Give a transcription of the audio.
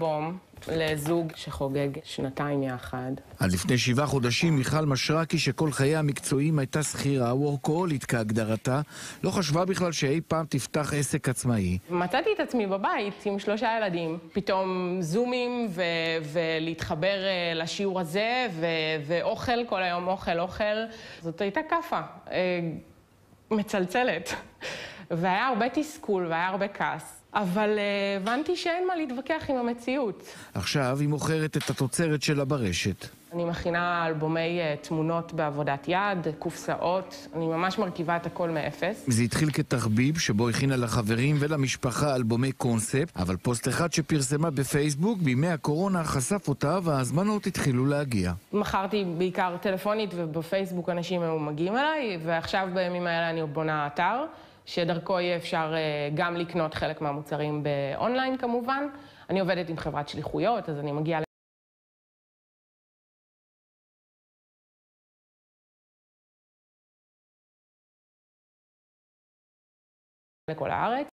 אלבום לזוג שחוגג שנתיים יחד. עד לפני שבעה חודשים מיכל משרקי, שכל חייה המקצועיים הייתה שכירה, וורקהולית כהגדרתה, לא חשבה בכלל שאי פעם תפתח עסק עצמאי. מצאתי את עצמי בבית עם שלושה ילדים, פתאום זומים ולהתחבר אה, לשיעור הזה, ואוכל, כל היום אוכל, אוכל. זאת הייתה כאפה, אה, מצלצלת. והיה הרבה תסכול והיה הרבה כעס. אבל uh, הבנתי שאין מה להתווכח עם המציאות. עכשיו היא מוכרת את התוצרת שלה ברשת. אני מכינה אלבומי uh, תמונות בעבודת יד, קופסאות, אני ממש מרכיבה את הכל מאפס. זה התחיל כתחביב שבו הכינה לחברים ולמשפחה אלבומי קונספט, אבל פוסט אחד שפרסמה בפייסבוק בימי הקורונה חשף אותה וההזמנות התחילו להגיע. מכרתי בעיקר טלפונית ובפייסבוק אנשים היו מגיעים אליי, ועכשיו בימים האלה אני בונה אתר. שדרכו יהיה אפשר גם לקנות חלק מהמוצרים באונליין כמובן. אני עובדת עם חברת שליחויות, אז אני מגיעה... לכל הארץ.